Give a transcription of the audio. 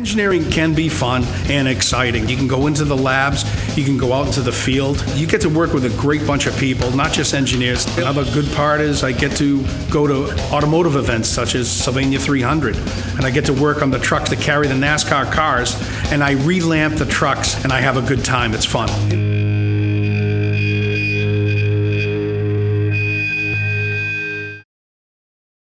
Engineering can be fun and exciting. You can go into the labs, you can go out into the field. You get to work with a great bunch of people, not just engineers. Another good part is I get to go to automotive events such as Sylvania 300, and I get to work on the trucks that carry the NASCAR cars, and I relamp the trucks, and I have a good time. It's fun.